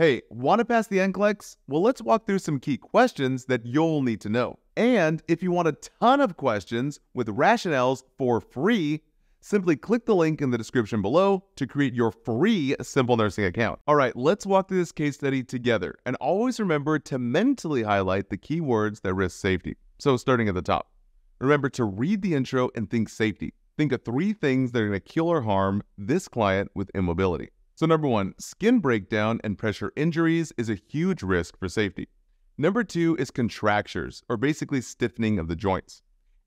Hey, want to pass the NCLEX? Well, let's walk through some key questions that you'll need to know. And if you want a ton of questions with rationales for free, simply click the link in the description below to create your free Simple Nursing account. All right, let's walk through this case study together. And always remember to mentally highlight the keywords that risk safety. So starting at the top, remember to read the intro and think safety. Think of three things that are going to kill or harm this client with immobility. So number one, skin breakdown and pressure injuries is a huge risk for safety. Number two is contractures, or basically stiffening of the joints.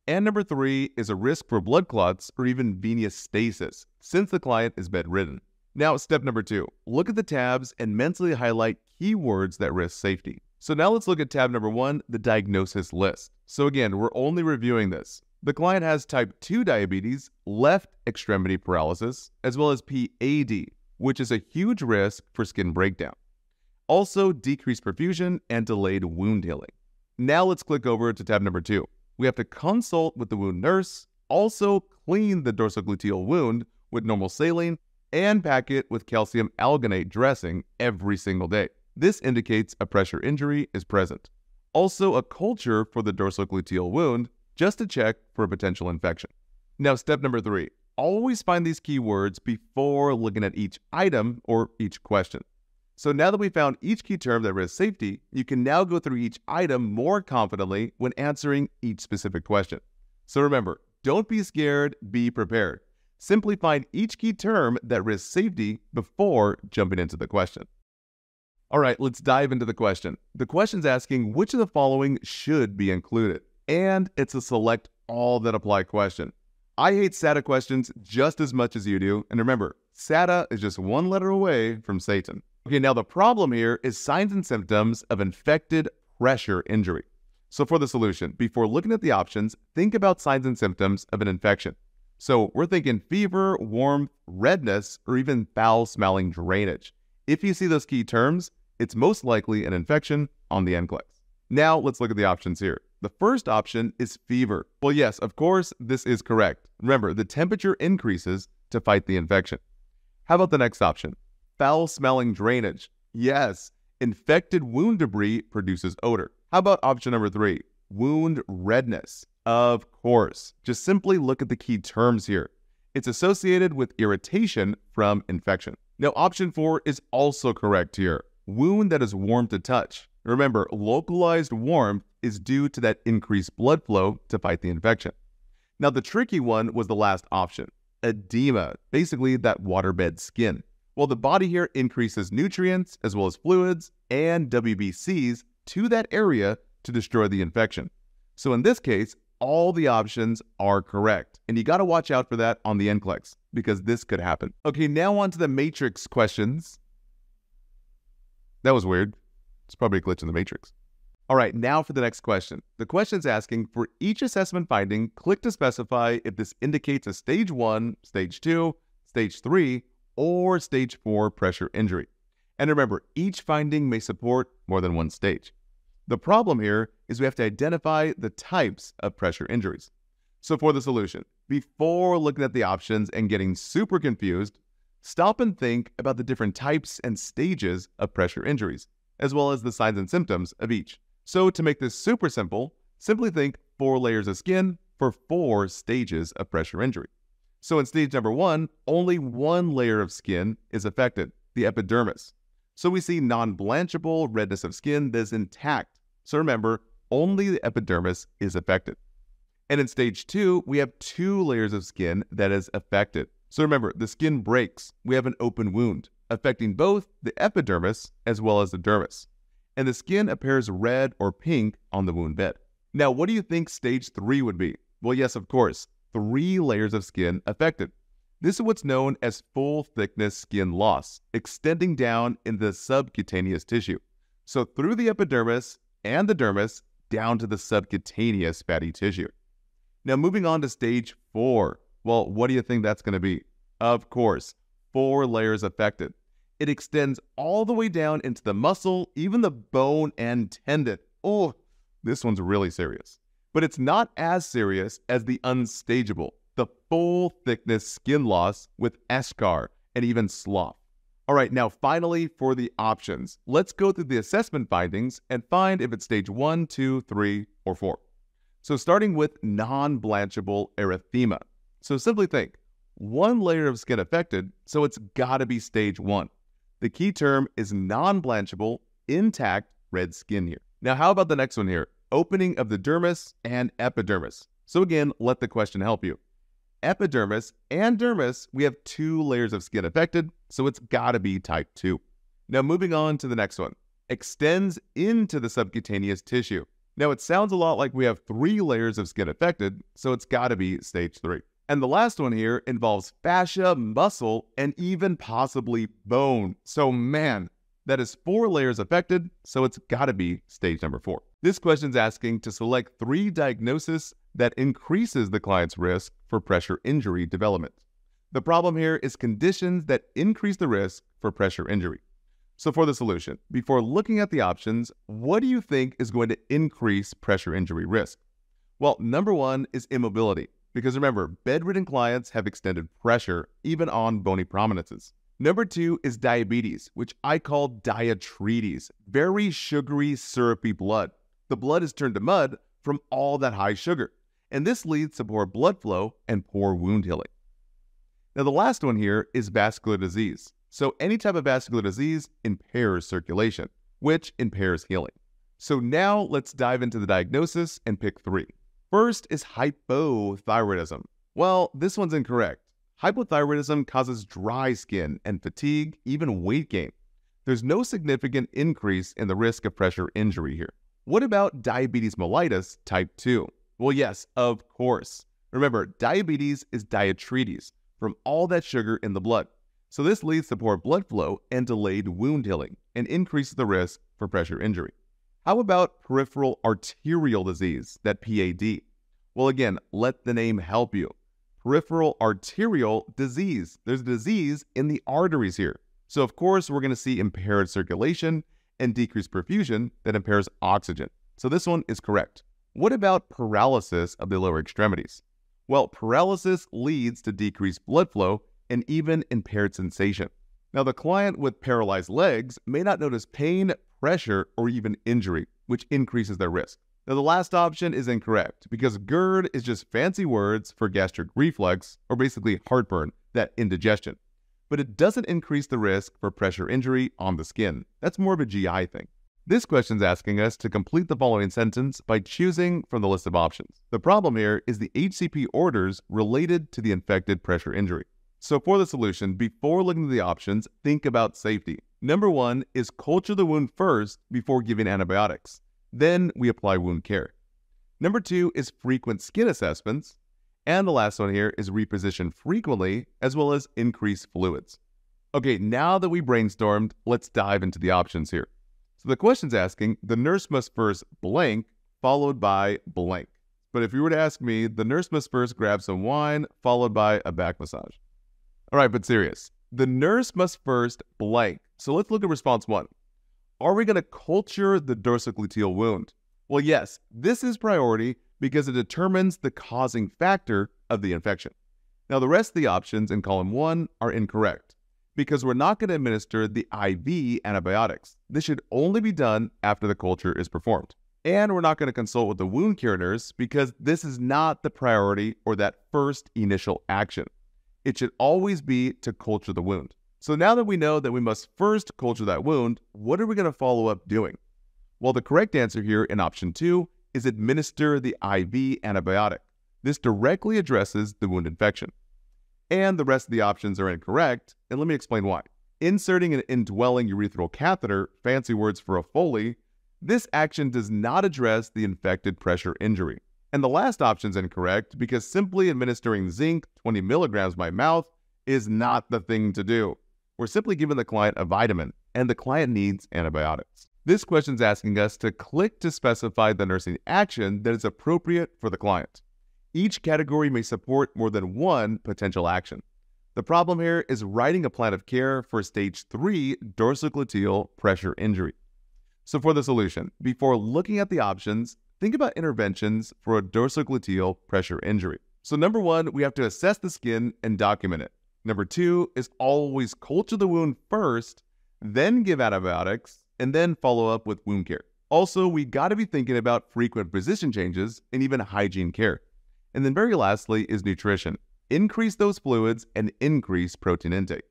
And number three is a risk for blood clots or even venous stasis, since the client is bedridden. Now, step number two, look at the tabs and mentally highlight keywords that risk safety. So now let's look at tab number one, the diagnosis list. So again, we're only reviewing this. The client has type 2 diabetes, left extremity paralysis, as well as PAD, which is a huge risk for skin breakdown. Also, decreased perfusion and delayed wound healing. Now let's click over to tab number two. We have to consult with the wound nurse, also clean the dorsogluteal wound with normal saline, and pack it with calcium alginate dressing every single day. This indicates a pressure injury is present. Also, a culture for the dorsogluteal wound just to check for a potential infection. Now, step number three always find these keywords before looking at each item or each question. So now that we found each key term that risks safety, you can now go through each item more confidently when answering each specific question. So remember, don't be scared, be prepared. Simply find each key term that risks safety before jumping into the question. All right, let's dive into the question. The question's asking which of the following should be included, and it's a select all that apply question. I hate SATA questions just as much as you do. And remember, SATA is just one letter away from Satan. Okay, now the problem here is signs and symptoms of infected pressure injury. So for the solution, before looking at the options, think about signs and symptoms of an infection. So we're thinking fever, warmth, redness, or even foul smelling drainage. If you see those key terms, it's most likely an infection on the NCLEX. Now let's look at the options here. The first option is fever. Well, yes, of course, this is correct. Remember, the temperature increases to fight the infection. How about the next option? Foul smelling drainage. Yes, infected wound debris produces odor. How about option number three? Wound redness. Of course. Just simply look at the key terms here. It's associated with irritation from infection. Now, option four is also correct here. Wound that is warm to touch. Remember, localized warmth is due to that increased blood flow to fight the infection. Now, the tricky one was the last option edema, basically that waterbed skin. Well, the body here increases nutrients as well as fluids and WBCs to that area to destroy the infection. So in this case, all the options are correct. And you got to watch out for that on the NCLEX because this could happen. Okay, now on to the matrix questions. That was weird. It's probably a glitch in the matrix. All right, now for the next question. The question is asking for each assessment finding, click to specify if this indicates a stage one, stage two, stage three, or stage four pressure injury. And remember, each finding may support more than one stage. The problem here is we have to identify the types of pressure injuries. So for the solution, before looking at the options and getting super confused, stop and think about the different types and stages of pressure injuries, as well as the signs and symptoms of each. So to make this super simple, simply think four layers of skin for four stages of pressure injury. So in stage number one, only one layer of skin is affected, the epidermis. So we see non-blanchable redness of skin that is intact. So remember, only the epidermis is affected. And in stage two, we have two layers of skin that is affected. So remember, the skin breaks. We have an open wound, affecting both the epidermis as well as the dermis and the skin appears red or pink on the wound bed. Now, what do you think stage three would be? Well, yes, of course, three layers of skin affected. This is what's known as full thickness skin loss, extending down in the subcutaneous tissue. So through the epidermis and the dermis down to the subcutaneous fatty tissue. Now, moving on to stage four. Well, what do you think that's going to be? Of course, four layers affected. It extends all the way down into the muscle, even the bone and tendon. Oh, this one's really serious. But it's not as serious as the unstageable, the full thickness skin loss with eschar and even slough. All right, now finally for the options. Let's go through the assessment findings and find if it's stage one, two, three, or four. So starting with non-blanchable erythema. So simply think, one layer of skin affected, so it's gotta be stage one. The key term is non-blanchable, intact red skin here. Now, how about the next one here? Opening of the dermis and epidermis. So again, let the question help you epidermis, and dermis, we have two layers of skin affected, so it's gotta be type 2. Now, moving on to the next one extends into the subcutaneous tissue. Now, it sounds a lot like we have three layers of skin affected, so it's gotta be stage 3. And the last one here involves fascia, muscle, and even possibly bone. So, man, that is four layers affected, so it's gotta be stage number four. This question's asking to select three diagnoses that increases the client's risk for pressure injury development. The problem here is conditions that increase the risk for pressure injury. So for the solution, before looking at the options, what do you think is going to increase pressure injury risk? Well, number one is immobility, because remember, bedridden clients have extended pressure even on bony prominences. Number two is diabetes, which I call diatrites, very sugary, syrupy blood. The blood is turned to mud from all that high sugar and this leads to poor blood flow and poor wound healing. Now, the last one here is vascular disease. So, any type of vascular disease impairs circulation, which impairs healing. So, now let's dive into the diagnosis and pick three. First is hypothyroidism. Well, this one's incorrect. Hypothyroidism causes dry skin and fatigue, even weight gain. There's no significant increase in the risk of pressure injury here. What about diabetes mellitus type 2? Well, yes, of course. Remember, diabetes is diatrites from all that sugar in the blood. So this leads to poor blood flow and delayed wound healing and increases the risk for pressure injury. How about peripheral arterial disease, that PAD? Well, again, let the name help you. Peripheral arterial disease. There's a disease in the arteries here. So, of course, we're going to see impaired circulation and decreased perfusion that impairs oxygen. So, this one is correct. What about paralysis of the lower extremities? Well, paralysis leads to decreased blood flow and even impaired sensation. Now, the client with paralyzed legs may not notice pain, pressure, or even injury, which increases their risk. Now, the last option is incorrect because GERD is just fancy words for gastric reflux, or basically heartburn, that indigestion. But it doesn't increase the risk for pressure injury on the skin. That's more of a GI thing. This question is asking us to complete the following sentence by choosing from the list of options. The problem here is the HCP orders related to the infected pressure injury. So for the solution, before looking at the options, think about safety. Number one is culture the wound first before giving antibiotics. Then we apply wound care. Number two is frequent skin assessments. And the last one here is reposition frequently as well as increase fluids. Okay, now that we brainstormed, let's dive into the options here. So the question's asking the nurse must first blank, followed by blank. But if you were to ask me, the nurse must first grab some wine, followed by a back massage. All right, but serious. The nurse must first blank. So let's look at response one. Are we going to culture the dorsogluteal wound? Well, yes, this is priority because it determines the causing factor of the infection. Now, the rest of the options in column one are incorrect because we're not going to administer the IV antibiotics. This should only be done after the culture is performed. And we're not going to consult with the wound care nurse because this is not the priority or that first initial action. It should always be to culture the wound. So now that we know that we must first culture that wound, what are we going to follow up doing? Well, the correct answer here in option two is administer the IV antibiotic. This directly addresses the wound infection and the rest of the options are incorrect, and let me explain why. Inserting an indwelling urethral catheter, fancy words for a Foley, this action does not address the infected pressure injury. And the last option is incorrect because simply administering zinc 20 milligrams by mouth is not the thing to do. We're simply giving the client a vitamin, and the client needs antibiotics. This question is asking us to click to specify the nursing action that is appropriate for the client. Each category may support more than one potential action. The problem here is writing a plan of care for stage 3 dorsogluteal pressure injury. So for the solution, before looking at the options, think about interventions for a dorsogluteal pressure injury. So number one, we have to assess the skin and document it. Number two is always culture the wound first, then give antibiotics, and then follow up with wound care. Also, we got to be thinking about frequent position changes and even hygiene care. And then, very lastly, is nutrition. Increase those fluids and increase protein intake.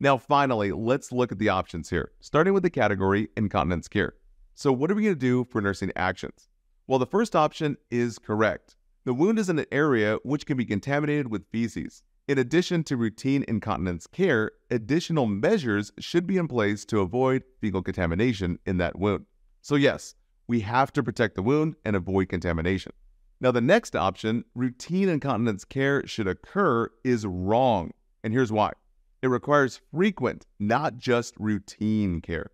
Now, finally, let's look at the options here, starting with the category incontinence care. So, what are we going to do for nursing actions? Well, the first option is correct. The wound is in an area which can be contaminated with feces. In addition to routine incontinence care, additional measures should be in place to avoid fecal contamination in that wound. So, yes, we have to protect the wound and avoid contamination. Now, the next option, routine incontinence care should occur, is wrong. And here's why it requires frequent, not just routine care.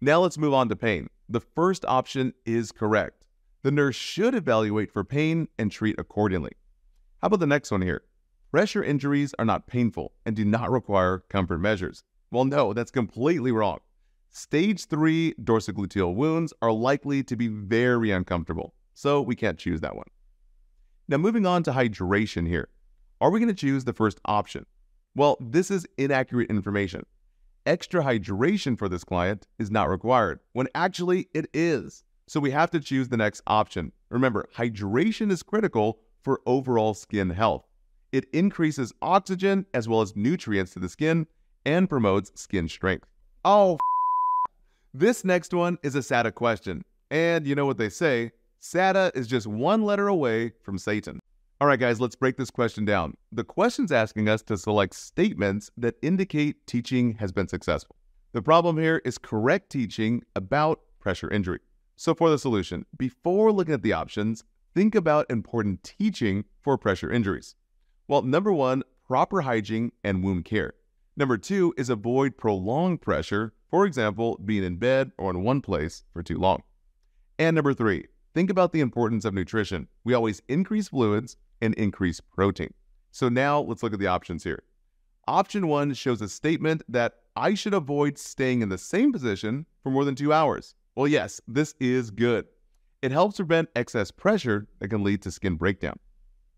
Now, let's move on to pain. The first option is correct. The nurse should evaluate for pain and treat accordingly. How about the next one here? Pressure injuries are not painful and do not require comfort measures. Well, no, that's completely wrong. Stage 3 dorsogluteal wounds are likely to be very uncomfortable, so we can't choose that one. Now, moving on to hydration here. Are we going to choose the first option? Well, this is inaccurate information. Extra hydration for this client is not required, when actually it is. So we have to choose the next option. Remember, hydration is critical for overall skin health. It increases oxygen as well as nutrients to the skin and promotes skin strength. Oh, this next one is a SATA question. And you know what they say SATA is just one letter away from Satan. All right, guys, let's break this question down. The question's asking us to select statements that indicate teaching has been successful. The problem here is correct teaching about pressure injury. So, for the solution, before looking at the options, think about important teaching for pressure injuries. Well, number one, proper hygiene and wound care. Number two is avoid prolonged pressure, for example, being in bed or in one place for too long. And number three, think about the importance of nutrition. We always increase fluids and increase protein. So now let's look at the options here. Option one shows a statement that I should avoid staying in the same position for more than two hours. Well, yes, this is good. It helps prevent excess pressure that can lead to skin breakdown.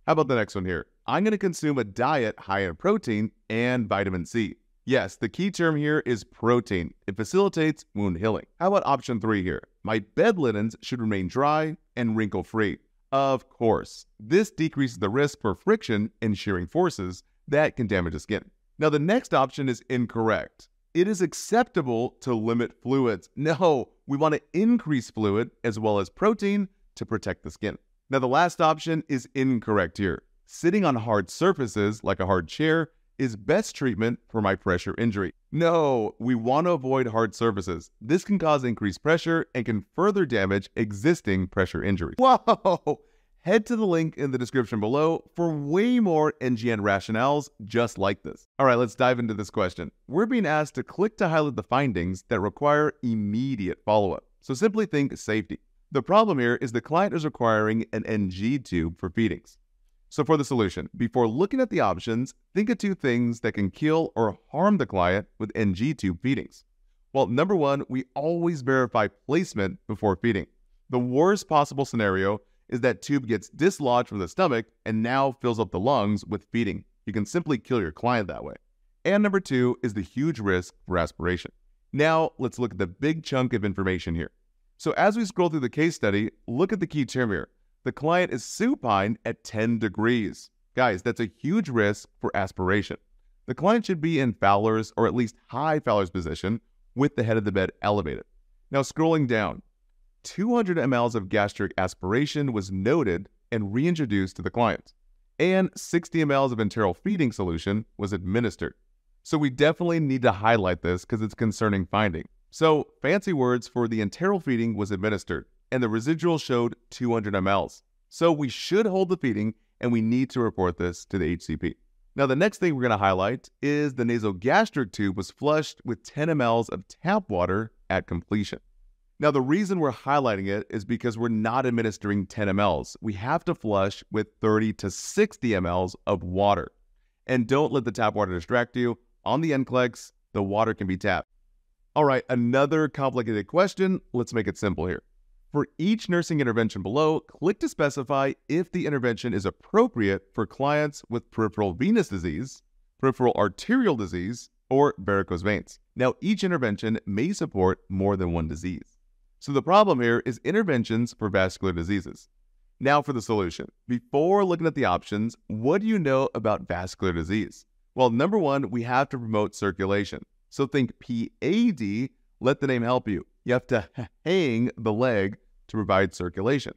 How about the next one here? I'm going to consume a diet high in protein and vitamin C. Yes, the key term here is protein. It facilitates wound healing. How about option three here? My bed linens should remain dry and wrinkle free. Of course, this decreases the risk for friction and shearing forces that can damage the skin. Now, the next option is incorrect. It is acceptable to limit fluids. No, we want to increase fluid as well as protein to protect the skin. Now, the last option is incorrect here. Sitting on hard surfaces, like a hard chair, is best treatment for my pressure injury. No, we want to avoid hard surfaces. This can cause increased pressure and can further damage existing pressure injuries. Whoa! Head to the link in the description below for way more NGN rationales just like this. All right, let's dive into this question. We're being asked to click to highlight the findings that require immediate follow up. So simply think safety. The problem here is the client is requiring an NG tube for feedings. So, for the solution, before looking at the options, think of two things that can kill or harm the client with NG tube feedings. Well, number one, we always verify placement before feeding. The worst possible scenario is that tube gets dislodged from the stomach and now fills up the lungs with feeding. You can simply kill your client that way. And number two is the huge risk for aspiration. Now, let's look at the big chunk of information here. So, as we scroll through the case study, look at the key term here the client is supine at 10 degrees. Guys, that's a huge risk for aspiration. The client should be in Fowler's or at least high Fowler's position with the head of the bed elevated. Now, scrolling down, 200 mLs of gastric aspiration was noted and reintroduced to the client, and 60 mLs of enteral feeding solution was administered. So, we definitely need to highlight this because it's concerning finding. So, fancy words for the enteral feeding was administered and the residual showed 200 mLs. So we should hold the feeding and we need to report this to the HCP. Now, the next thing we're going to highlight is the nasogastric tube was flushed with 10 mLs of tap water at completion. Now, the reason we're highlighting it is because we're not administering 10 mLs. We have to flush with 30 to 60 mLs of water. And don't let the tap water distract you. On the NCLEX, the water can be tapped. All right, another complicated question. Let's make it simple here. For each nursing intervention below, click to specify if the intervention is appropriate for clients with peripheral venous disease, peripheral arterial disease, or varicose veins. Now, each intervention may support more than one disease. So the problem here is interventions for vascular diseases. Now for the solution. Before looking at the options, what do you know about vascular disease? Well, number one, we have to promote circulation. So think PAD, let the name help you. You have to hang the leg to provide circulation.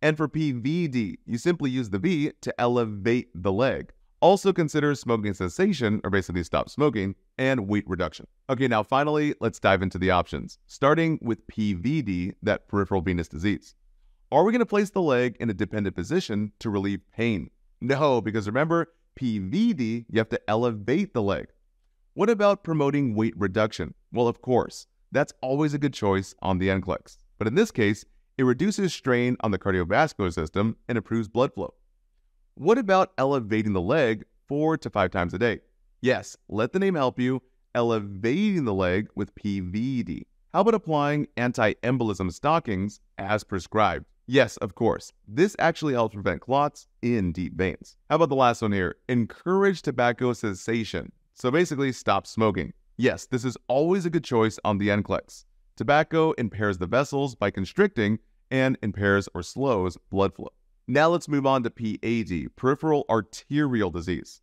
And for PVD, you simply use the V to elevate the leg. Also consider smoking cessation, or basically stop smoking, and weight reduction. Okay, now finally, let's dive into the options, starting with PVD, that peripheral venous disease. Are we going to place the leg in a dependent position to relieve pain? No, because remember, PVD, you have to elevate the leg. What about promoting weight reduction? Well, of course, that's always a good choice on the NCLEX. But in this case, it reduces strain on the cardiovascular system and improves blood flow. What about elevating the leg four to five times a day? Yes, let the name help you, elevating the leg with PVD. How about applying anti-embolism stockings as prescribed? Yes, of course. This actually helps prevent clots in deep veins. How about the last one here? Encourage tobacco cessation. So basically, stop smoking. Yes, this is always a good choice on the NCLEX. Tobacco impairs the vessels by constricting and impairs or slows blood flow. Now let's move on to PAD, peripheral arterial disease.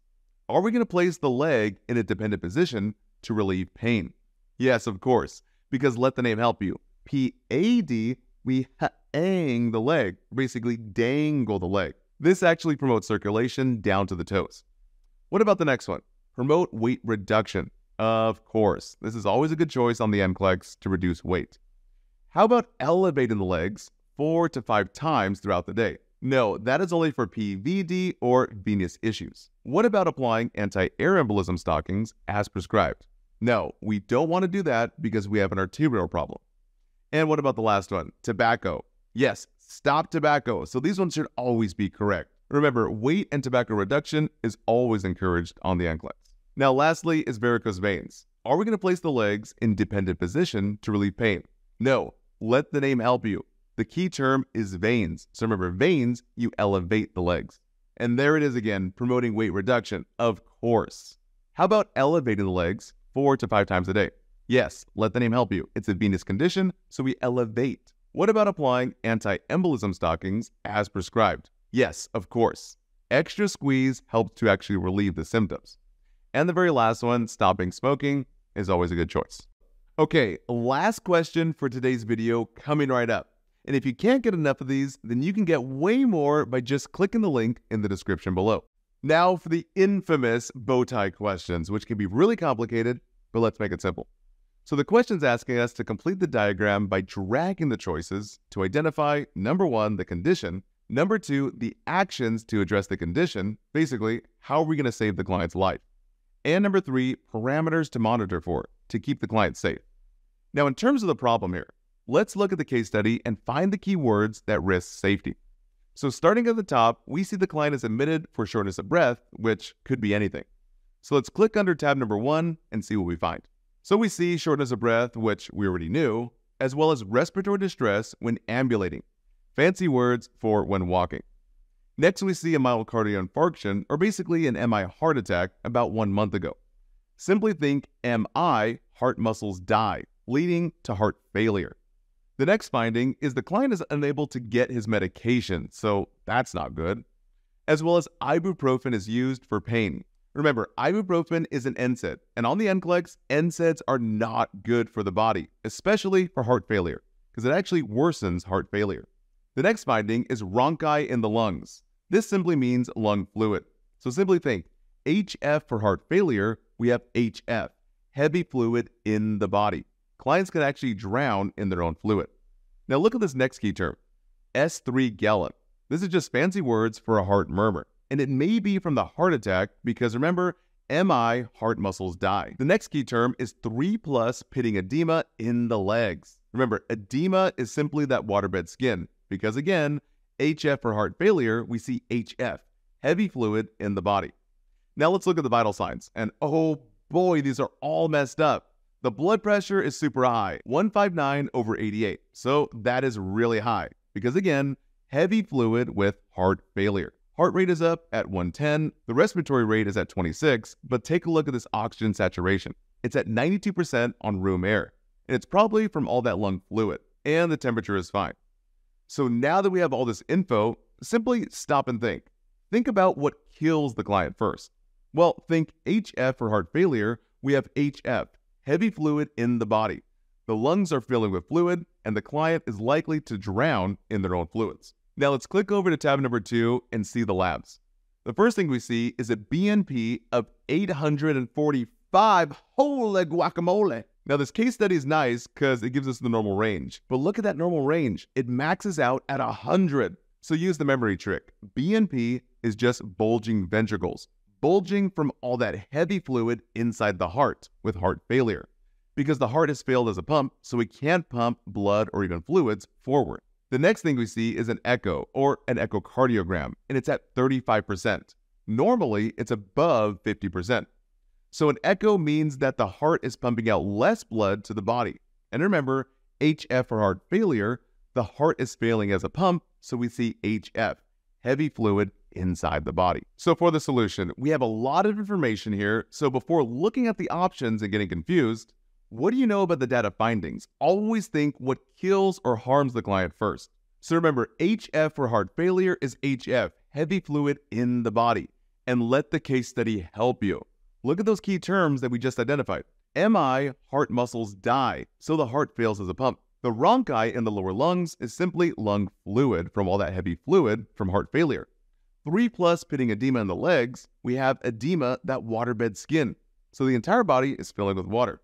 Are we going to place the leg in a dependent position to relieve pain? Yes, of course, because let the name help you. PAD, we hang the leg, basically dangle the leg. This actually promotes circulation down to the toes. What about the next one? Promote weight reduction. Of course, this is always a good choice on the NCLEX to reduce weight. How about elevating the legs four to five times throughout the day? No, that is only for PVD or venous issues. What about applying anti-air embolism stockings as prescribed? No, we don't want to do that because we have an arterial problem. And what about the last one? Tobacco. Yes, stop tobacco. So these ones should always be correct. Remember, weight and tobacco reduction is always encouraged on the NCLEX. Now, lastly is varicose veins. Are we going to place the legs in dependent position to relieve pain? No, let the name help you. The key term is veins. So remember, veins, you elevate the legs. And there it is again, promoting weight reduction, of course. How about elevating the legs four to five times a day? Yes, let the name help you. It's a venous condition, so we elevate. What about applying anti-embolism stockings as prescribed? Yes, of course. Extra squeeze helps to actually relieve the symptoms. And the very last one, stopping smoking, is always a good choice. Okay, last question for today's video coming right up. And if you can't get enough of these, then you can get way more by just clicking the link in the description below. Now for the infamous bow tie questions, which can be really complicated, but let's make it simple. So the question's asking us to complete the diagram by dragging the choices to identify number one, the condition, number two, the actions to address the condition, basically, how are we going to save the client's life, and number three, parameters to monitor for to keep the client safe. Now, in terms of the problem here, let's look at the case study and find the key words that risk safety. So starting at the top, we see the client is admitted for shortness of breath, which could be anything. So let's click under tab number one and see what we find. So we see shortness of breath, which we already knew, as well as respiratory distress when ambulating. Fancy words for when walking. Next, we see a myocardial infarction, or basically an MI heart attack, about one month ago. Simply think MI, heart muscles die, leading to heart failure. The next finding is the client is unable to get his medication, so that's not good. As well as ibuprofen is used for pain. Remember, ibuprofen is an NSAID, and on the NCLEX, NSAIDs are not good for the body, especially for heart failure, because it actually worsens heart failure. The next finding is rhonchi in the lungs. This simply means lung fluid. So simply think HF for heart failure, we have HF, heavy fluid in the body clients can actually drown in their own fluid. Now look at this next key term, S3 gallop. This is just fancy words for a heart murmur, and it may be from the heart attack because remember, MI, heart muscles die. The next key term is 3 plus pitting edema in the legs. Remember, edema is simply that waterbed skin because again, HF for heart failure, we see HF, heavy fluid in the body. Now let's look at the vital signs. And oh boy, these are all messed up. The blood pressure is super high, 159 over 88. So that is really high because again, heavy fluid with heart failure. Heart rate is up at 110, the respiratory rate is at 26, but take a look at this oxygen saturation. It's at 92% on room air, and it's probably from all that lung fluid, and the temperature is fine. So now that we have all this info, simply stop and think. Think about what kills the client first. Well, think HF for heart failure, we have HF, heavy fluid in the body. The lungs are filling with fluid, and the client is likely to drown in their own fluids. Now let's click over to tab number two and see the labs. The first thing we see is a BNP of 845. Holy guacamole! Now this case study is nice because it gives us the normal range, but look at that normal range. It maxes out at 100. So use the memory trick. BNP is just bulging ventricles, bulging from all that heavy fluid inside the heart with heart failure. Because the heart has failed as a pump, so we can't pump blood or even fluids forward. The next thing we see is an echo or an echocardiogram, and it's at 35%. Normally, it's above 50%. So an echo means that the heart is pumping out less blood to the body. And remember, HF for heart failure, the heart is failing as a pump, so we see HF, heavy fluid inside the body. So for the solution, we have a lot of information here. So before looking at the options and getting confused, what do you know about the data findings? Always think what kills or harms the client first. So remember, HF for heart failure is HF, heavy fluid in the body. And let the case study help you. Look at those key terms that we just identified. MI, heart muscles die, so the heart fails as a pump. The rhonchi in the lower lungs is simply lung fluid from all that heavy fluid from heart failure. 3 plus pitting edema in the legs, we have edema, that waterbed skin. So the entire body is filling with water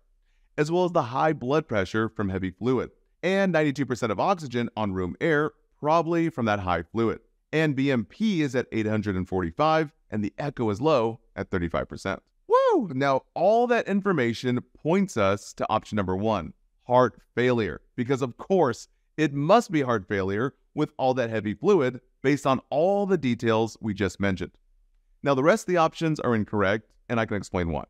as well as the high blood pressure from heavy fluid, and 92% of oxygen on room air, probably from that high fluid. And BNP is at 845, and the echo is low at 35%. Woo! Now, all that information points us to option number one heart failure, because of course, it must be heart failure with all that heavy fluid based on all the details we just mentioned. Now, the rest of the options are incorrect, and I can explain why.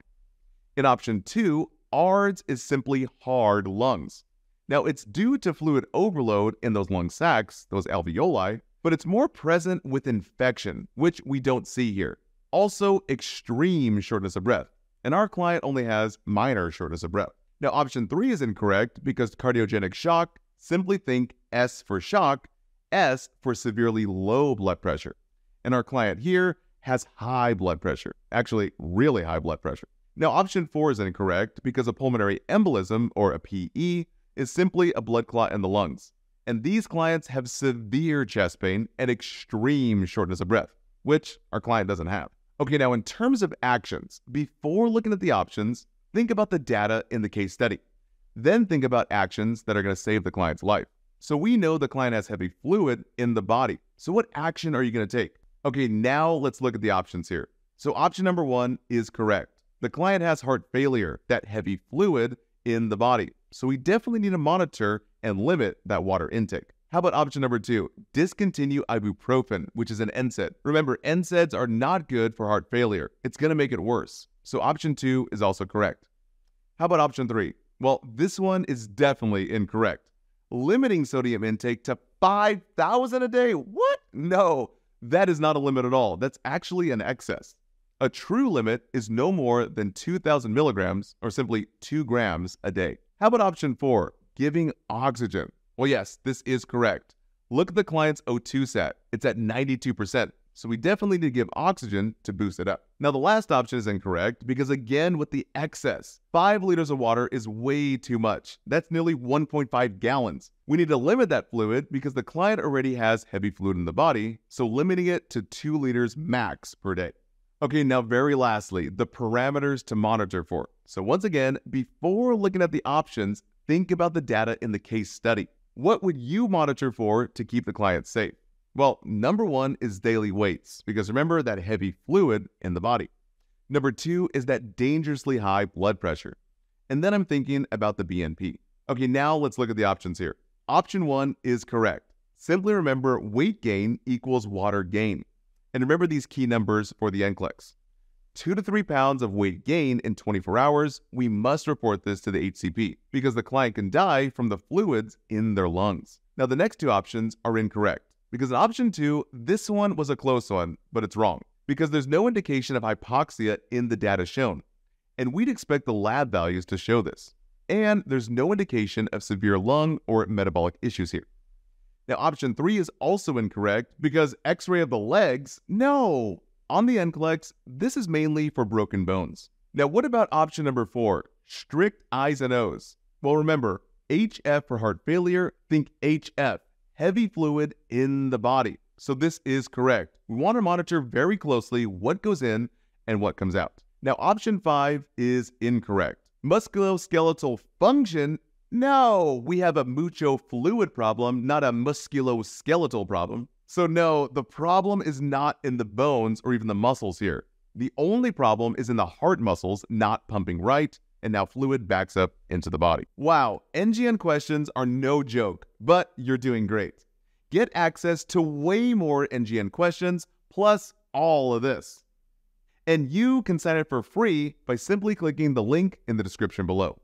In option two, ARDS is simply hard lungs. Now, it's due to fluid overload in those lung sacs, those alveoli, but it's more present with infection, which we don't see here. Also, extreme shortness of breath, and our client only has minor shortness of breath. Now, option three is incorrect because cardiogenic shock, simply think S for shock, S for severely low blood pressure. And our client here has high blood pressure, actually, really high blood pressure. Now, option four is incorrect because a pulmonary embolism, or a PE, is simply a blood clot in the lungs. And these clients have severe chest pain and extreme shortness of breath, which our client doesn't have. Okay, now in terms of actions, before looking at the options, think about the data in the case study. Then think about actions that are going to save the client's life. So we know the client has heavy fluid in the body. So what action are you going to take? Okay, now let's look at the options here. So option number one is correct. The client has heart failure, that heavy fluid in the body. So we definitely need to monitor and limit that water intake. How about option number two? Discontinue ibuprofen, which is an NSAID. Remember, NSAIDs are not good for heart failure. It's going to make it worse. So option two is also correct. How about option three? Well, this one is definitely incorrect. Limiting sodium intake to 5,000 a day? What? No, that is not a limit at all. That's actually an excess. A true limit is no more than 2,000 milligrams, or simply 2 grams a day. How about option 4, giving oxygen? Well, yes, this is correct. Look at the client's O2 sat. It's at 92%, so we definitely need to give oxygen to boost it up. Now, the last option is incorrect because, again, with the excess, 5 liters of water is way too much. That's nearly 1.5 gallons. We need to limit that fluid because the client already has heavy fluid in the body, so limiting it to 2 liters max per day. Okay, now very lastly, the parameters to monitor for. So once again, before looking at the options, think about the data in the case study. What would you monitor for to keep the client safe? Well, number one is daily weights, because remember that heavy fluid in the body. Number two is that dangerously high blood pressure. And then I'm thinking about the BNP. Okay, now let's look at the options here. Option one is correct. Simply remember weight gain equals water gain. And remember these key numbers for the NCLEX. 2 to 3 pounds of weight gain in 24 hours, we must report this to the HCP because the client can die from the fluids in their lungs. Now, the next two options are incorrect. Because in option two, this one was a close one, but it's wrong because there's no indication of hypoxia in the data shown. And we'd expect the lab values to show this. And there's no indication of severe lung or metabolic issues here. Now, option three is also incorrect because x ray of the legs, no. On the NCLEX, this is mainly for broken bones. Now, what about option number four, strict I's and O's? Well, remember, HF for heart failure, think HF, heavy fluid in the body. So this is correct. We want to monitor very closely what goes in and what comes out. Now, option five is incorrect. Musculoskeletal function no, we have a mucho fluid problem, not a musculoskeletal problem. So, no, the problem is not in the bones or even the muscles here. The only problem is in the heart muscles not pumping right, and now fluid backs up into the body. Wow, NGN questions are no joke, but you're doing great. Get access to way more NGN questions, plus all of this. And you can sign up for free by simply clicking the link in the description below.